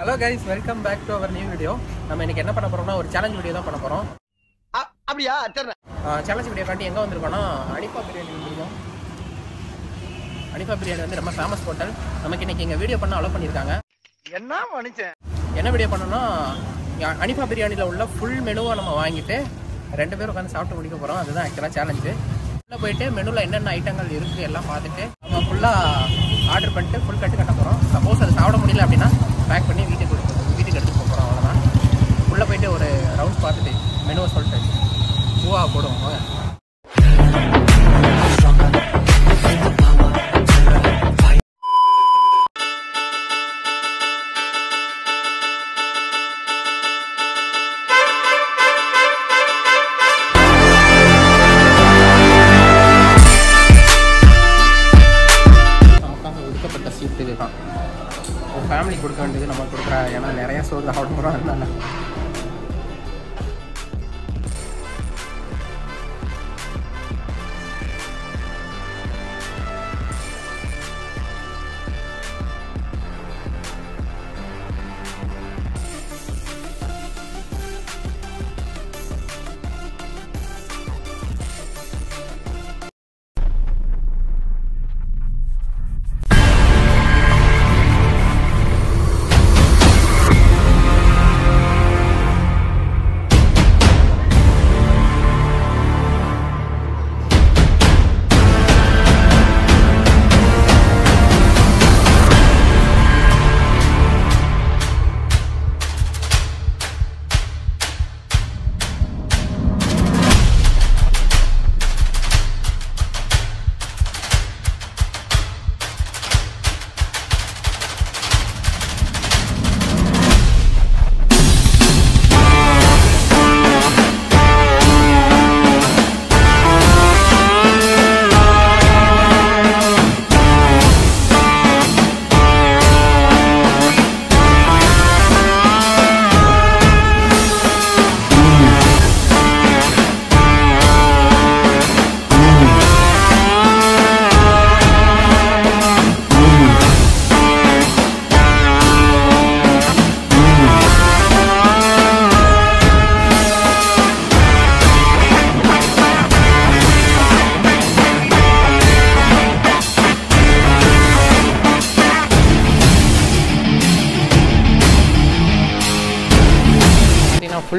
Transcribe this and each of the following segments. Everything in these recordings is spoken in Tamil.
Hello guys welcome back to our new video நம்ம இன்னைக்கு என்ன பண்ண போறோம்னா ஒரு சேலஞ்ச் வீடியோ தான் பண்ண போறோம். அப்படியா? சேலஞ்ச் வீடியோ காட்டி எங்க வந்திருக்கோம்னா அனிபா பிரியாணி வந்திருக்கோம். அனிபா பிரியாணி வந்து ரொம்ப ஃபேமஸ் ஹோட்டல் நமக்கு இன்னைக்கு இங்க வீடியோ பண்ண அலோவ் பண்ணியிருக்காங்க என்ன மனுஷன்? என்ன வீடியோ பண்ணோம்னா அனிபா பிரியாணியில் உள்ள ஃபுல் மெனுவை நம்ம வாங்கிட்டு ரெண்டு பேரும் உட்காந்து சாப்பிட்டு முடிக்க போகிறோம் அதுதான் ஆக்சுவலாக சேலஞ்சு உள்ளே போயிட்டு மெனுவில் என்னென்ன ஐட்டங்கள் இருக்குது எல்லாம் பார்த்துட்டு நம்ம ஃபுல்லாக ஆர்டர் பண்ணிட்டு ஃபுல் கட்டு கட்ட போகிறோம் சப்போஸ் அது சாப்பிட முடியல அப்படின்னா பேக் பண்ணி வீட்டுக்கு கொடுத்து வீட்டுக்கு எடுத்துகிட்டு போகிறோம் அவ்வளோதான் உள்ளே போயிட்டு ஒரு ரவுண்ட் பார்த்துட்டு மெனுவை சொல்லிட்டு பூவா போடுவோம்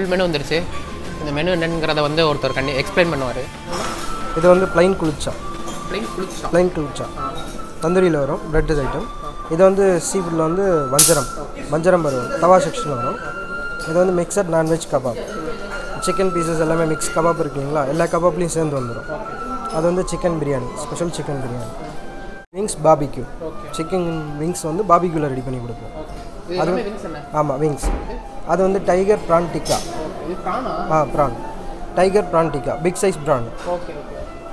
ஃபுல் மெனு வந்துருச்சு. இந்த மெனு என்னங்கிறத வந்து ஒருத்தர் கண்டி எக்ஸ்பிளைன் பண்ணுவார். இது வந்து ப்ளைன் குளிச்சா ப்ளைன் குளிச்சா ப்ளைன் குளிச்சா தந்தூரியில் வரும் பிரெட் ஐட்டம் இது வந்து சீ ஃபுட்டில் வந்து வஞ்சரம். வஞ்சரம் வரும் தவா செக்ஷனில் வரும். இது வந்து mixed non veg kebab chicken pieces எல்லாமே மிக்ஸ் கபாப் இருக்குங்களா? எல்லா கபாப்லேயும் சேர்ந்து வந்துடும் அது வந்து chicken biryani special chicken biryani wings barbecue chicken wings வந்து பாபிக்யூவில் ரெடி பண்ணி கொடுப்போம். என்ன ஆமாம் விங்ஸ் அது வந்து டைகர் ப்ரான்? டிக்கா ஆ prawn. Tiger prawn tikka big size prawn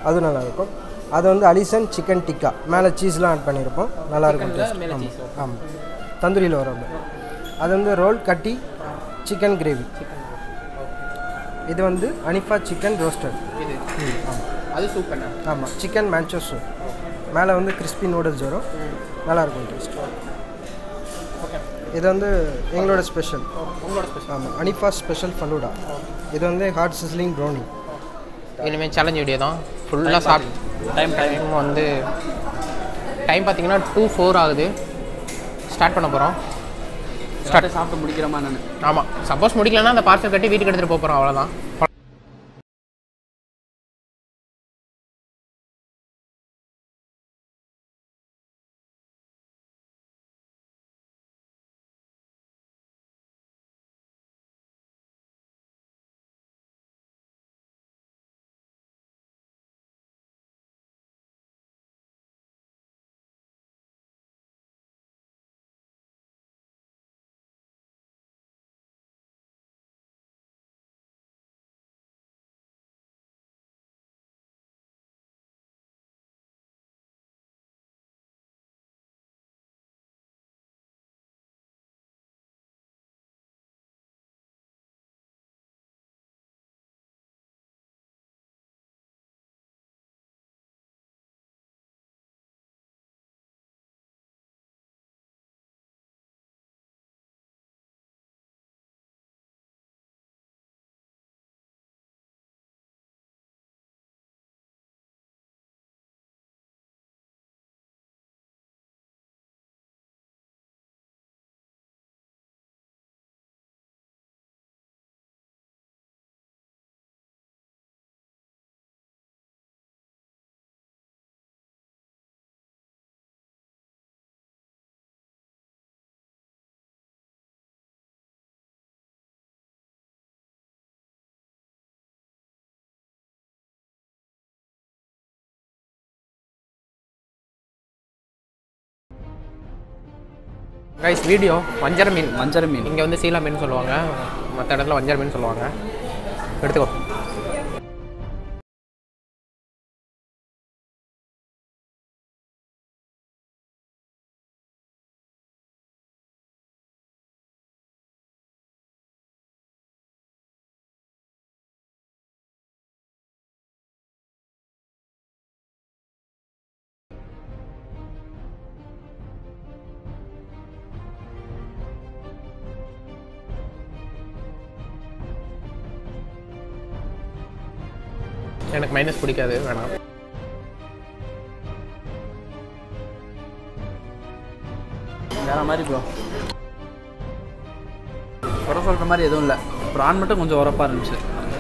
அது நல்லா இருக்கும் அது வந்து அலிசன் சிக்கன் டிக்கா மேலே சீஸ்லாம் ஆட் பண்ணியிருப்போம். நல்லா இருக்கும் டேஸ்ட் ஆமாம் ஆமாம் தந்தூரியில் வரும் அது. வந்து ரோல் கட்டி சிக்கன் கிரேவி இது வந்து அனிஃபா சிக்கன் ரோஸ்டட் அது ஆமாம் சிக்கன் மேன்ச்சோ சூப் மேலே வந்து கிறிஸ்பி நூடுல்ஸ் வரும். நல்லா இருக்கும் டேஸ்ட் ஓகே இது வந்து எங்களோட ஸ்பெஷல் உங்களோட ஸ்பெஷல் ஆமாம் அனிஃபா ஸ்பெஷல் ஃபலூடா இது வந்து ஹார்ட் சிஸ்லிங் ப்ரௌனி இனிமேல் சேலஞ்ச் வீடியோ தான். ஃபுல்லாக சாப்பிட்டு டைம் டைம் வந்து டைம் பார்த்தீங்கன்னா டூ ஃபோர் ஆகுது. ஸ்டார்ட் பண்ண போகிறோம் ஸ்டார்ட் சாப்பிட்டு முடிக்கிறமா நான் ஆமாம் சப்போஸ் முடிக்கலன்னா அந்த பார்சல் கட்டி வீட்டுக்கு எடுத்துகிட்டு போக போகிறோம் அவ்வளோதான் கைஸ் வீடியோ வஞ்சர மீன். வஞ்சர மீன். இங்கே வந்து சீலா மீன் சொல்லுவாங்க. மற்ற இடத்துல வஞ்சர மீன் சொல்லுவாங்க. எடுத்துக்கோ. எனக்கு மைனஸ் பிடிக்காது வேணாம். வேற மாதிரி ப்ரோ குறை சொல்கிற மாதிரி எதுவும் இல்லை. ப்ரான் மட்டும் கொஞ்சம் உரப்பாக இருந்துச்சு.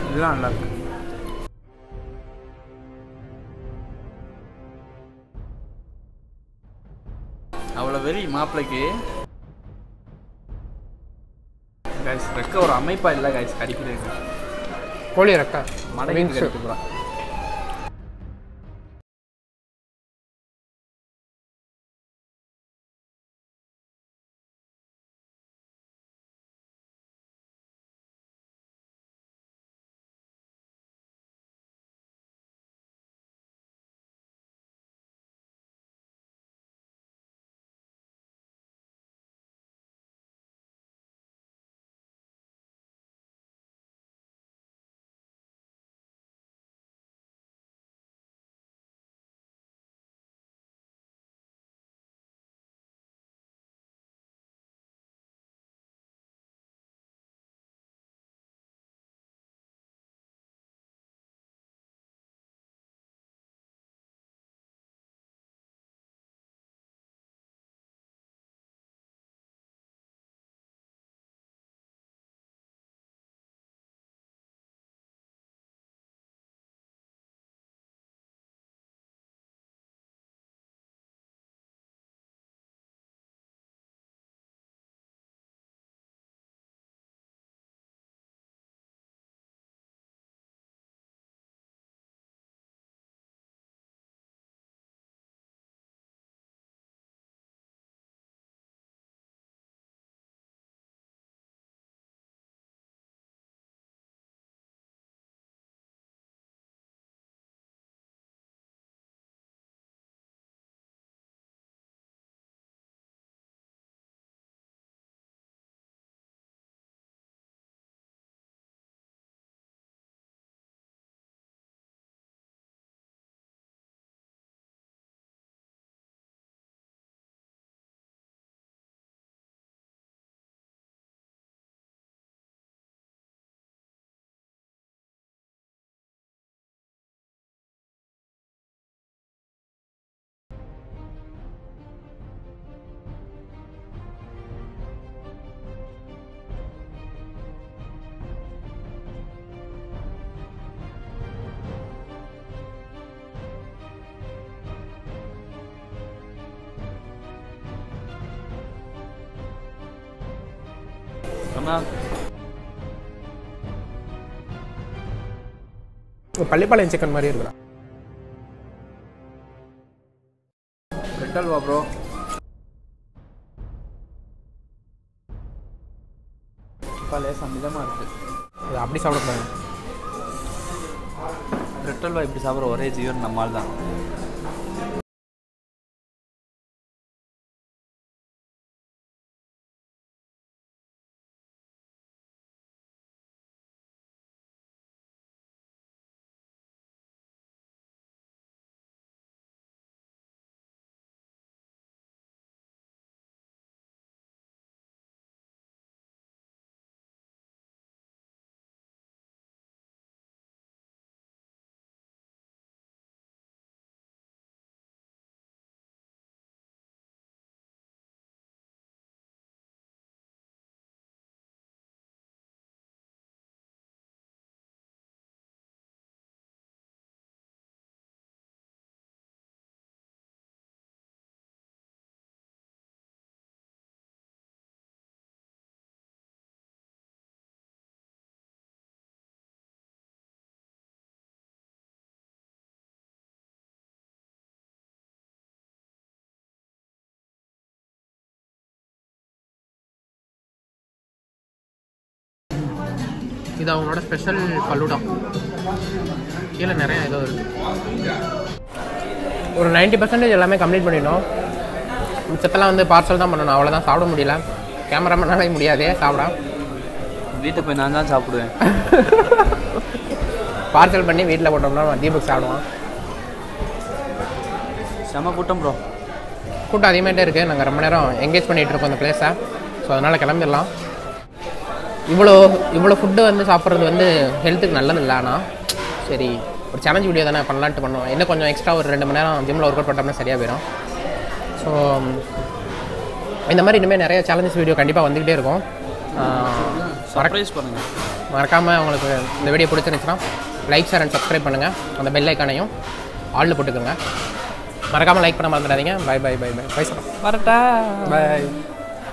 இதெல்லாம் நல்லா இருக்கு. அவ்வளோ வெறி மாப்பிள்ளைக்கு கைஸ் ரெக்க ஒரு அமைப்பா இல்லை கைஸ் கடிக்கிறதுக்கு கோழி ரெக்கா. மடங்கி சொன்னால் பள்ளிப்பாளையம் சிக்கன் மாதிரி இருக்குடா. ரெட் அல்வா ப்ரோ லேசாக மிதமாக இருக்குது இது அப்படி சாப்பிடக்கூடாது. ரெட் அல்வா இப்படி சாப்பிட்ற ஒரே ஜீவன் நம்மால் தான் இது அவங்களோட ஸ்பெஷல் பல்லுடா. கீழே நிறைய ஏதோ இருக்கு. ஒரு 90% பர்சன்டேஜ் எல்லாமே கம்ப்ளீட் பண்ணிட்டோம். மிச்சத்தெல்லாம் வந்து பார்சல் தான் பண்ணணும். அவ்வளோதான் சாப்பிட முடியல. கேமராமேனாலே முடியாதே சாப்பிட. வீட்டுக்கு போய் நான் தான் சாப்பிடுவேன். பார்சல் பண்ணி வீட்டில் போட்டோம்னா தீபக் சாப்பிடுவான். செம கூட்டம் ப்ரோ கூட்டம் அதிகமாகிட்டே இருக்குது நாங்கள் ரொம்ப நேரம் என்கேஜ் பண்ணிகிட்டு இருக்கோம் அந்த பிளேஸை ஸோ அதனால் கிளம்பிடலாம். இவ்வளோ இவ்வளோ ஃபுட்டு வந்து சாப்பிட்றது வந்து ஹெல்த்துக்கு நல்லது இல்லை ஆனால் சரி ஒரு சேலஞ்ச் வீடியோ தானே பண்ணலான்ட்டு பண்ணோம். இன்னும் கொஞ்சம் எக்ஸ்ட்ரா ஒரு ரெண்டு மணி நேரம் ஜிம்மில் ஒர்க் அவுட் பண்ணோம்னா சரியாக போயிடும் ஸோ இந்த மாதிரி இனிமேல் நிறைய சேலஞ்சஸ் வீடியோ கண்டிப்பாக வந்துக்கிட்டே இருக்கும். சர்ப்ரைஸ் பண்ணுங்கள் மறக்காமல் உங்களுக்கு இந்த வீடியோ பிடிச்சிருந்துச்சுன்னா லைக் ஷேர் அண்ட் சப்ஸ்கிரைப் பண்ணுங்கள் அந்த பெல் ஐக்கானையும் ஆளில் போட்டுக்கோங்க. மறக்காமல் லைக் பண்ண மறந்துடாதீங்க. Bye bye bye bye bye sir வரட்டா. பை